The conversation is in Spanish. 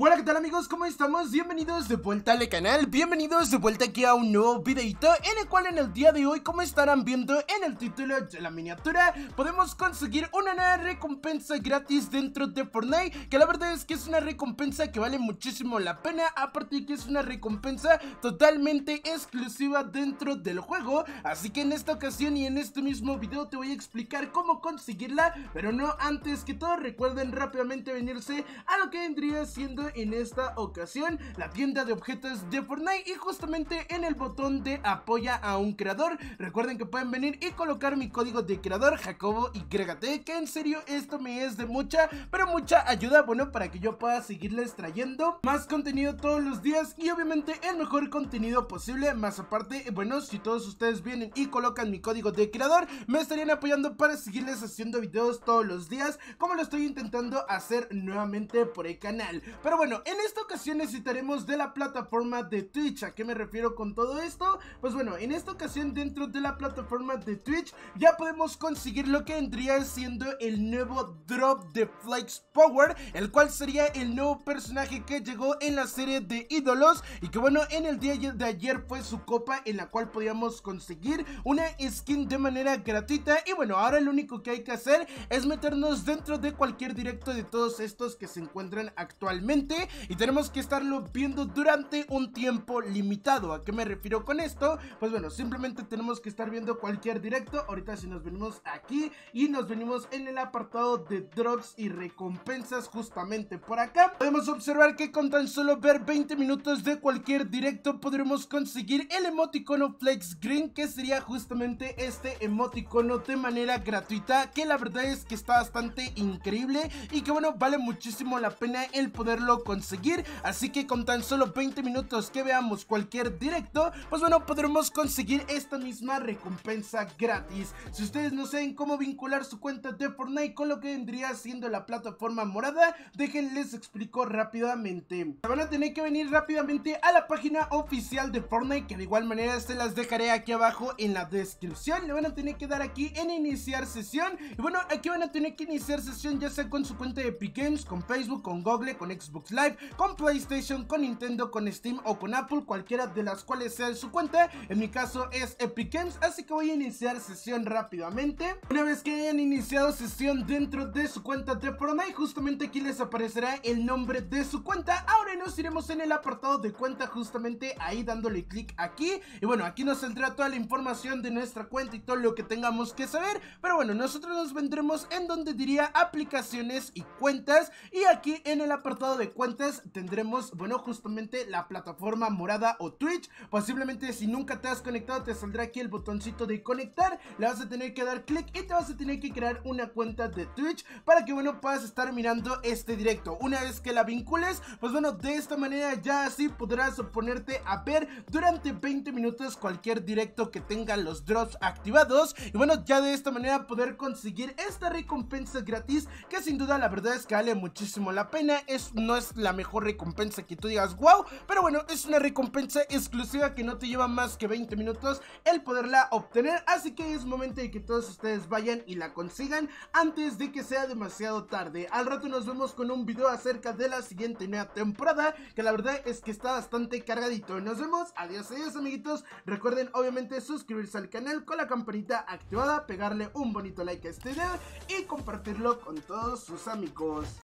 Hola qué tal amigos, ¿cómo estamos? Bienvenidos de vuelta al canal, bienvenidos de vuelta aquí a un nuevo videito En el cual en el día de hoy, como estarán viendo en el título de la miniatura Podemos conseguir una nueva recompensa gratis dentro de Fortnite Que la verdad es que es una recompensa que vale muchísimo la pena Aparte de que es una recompensa totalmente exclusiva dentro del juego Así que en esta ocasión y en este mismo video te voy a explicar cómo conseguirla Pero no antes que todo recuerden rápidamente venirse a lo que vendría siendo en esta ocasión la tienda de objetos de Fortnite y justamente en el botón de apoya a un creador. Recuerden que pueden venir y colocar mi código de creador Jacobo y Gregate, que en serio esto me es de mucha, pero mucha ayuda, bueno, para que yo pueda seguirles trayendo más contenido todos los días y obviamente el mejor contenido posible. Más aparte, bueno, si todos ustedes vienen y colocan mi código de creador, me estarían apoyando para seguirles haciendo videos todos los días, como lo estoy intentando hacer nuevamente por el canal. Pero bueno, en esta ocasión necesitaremos de la plataforma de Twitch. ¿A qué me refiero con todo esto? Pues bueno, en esta ocasión dentro de la plataforma de Twitch ya podemos conseguir lo que vendría siendo el nuevo drop de Flex Power, el cual sería el nuevo personaje que llegó en la serie de ídolos y que bueno, en el día de ayer fue su copa en la cual podíamos conseguir una skin de manera gratuita y bueno, ahora lo único que hay que hacer es meternos dentro de cualquier directo de todos estos que se encuentran actualmente y tenemos que estarlo viendo durante un tiempo limitado. ¿A qué me refiero con esto? Pues bueno, simplemente tenemos que estar viendo cualquier directo. Ahorita si nos venimos aquí y nos venimos en el apartado de drops y recompensas justamente por acá, podemos observar que con tan solo ver 20 minutos de cualquier directo podremos conseguir el emoticono Flex Green que sería justamente este emoticono de manera gratuita que la verdad es que está bastante increíble y que bueno, vale muchísimo la pena el poderlo conseguir. Así que con tan solo 20 minutos que veamos cualquier directo Pues bueno, podremos conseguir esta misma recompensa gratis. Si ustedes no saben cómo vincular su cuenta de Fortnite con lo que vendría siendo la plataforma morada Déjenles explico rápidamente. Van a tener que venir rápidamente a la página oficial de Fortnite Que de igual manera se las dejaré aquí abajo en la descripción. Le van a tener que dar aquí en iniciar sesión. Y bueno, aquí van a tener que iniciar sesión ya sea con su cuenta de Epic Games, con Facebook, con Google, con Xbox Live, con PlayStation, con Nintendo, con Steam o con Apple, cualquiera de las cuales sea su cuenta. En mi caso es Epic Games, así que voy a iniciar sesión rápidamente. Una vez que hayan iniciado sesión dentro de su cuenta de Fortnite, justamente aquí les aparecerá el nombre de su cuenta. Ahora nos iremos en el apartado de cuenta, justamente ahí dándole clic aquí. Y bueno, aquí nos saldrá toda la información de nuestra cuenta y todo lo que tengamos que saber. Pero bueno, nosotros nos vendremos en donde diría aplicaciones y cuentas. Y aquí en el apartado cuentas tendremos, bueno, justamente la plataforma morada o Twitch. Posiblemente si nunca te has conectado te saldrá aquí el botoncito de conectar. Le vas a tener que dar clic y te vas a tener que crear una cuenta de Twitch para que, bueno, puedas estar mirando este directo. Una vez que la vincules, pues bueno, de esta manera ya así podrás ponerte a ver durante 20 minutos cualquier directo que tenga los drops activados. Y bueno, ya de esta manera poder conseguir esta recompensa gratis que sin duda la verdad es que vale muchísimo la pena. Es, no es la mejor recompensa que tú digas, wow, pero bueno, es una recompensa exclusiva que no te lleva más que 20 minutos el poderla obtener, así que es momento de que todos ustedes vayan y la consigan antes de que sea demasiado tarde. Al rato nos vemos con un video acerca de la siguiente nueva temporada, que la verdad es que está bastante cargadito. Nos vemos, adiós, adiós amiguitos. Recuerden obviamente suscribirse al canal con la campanita activada, pegarle un bonito like a este video y compartirlo con todos sus amigos.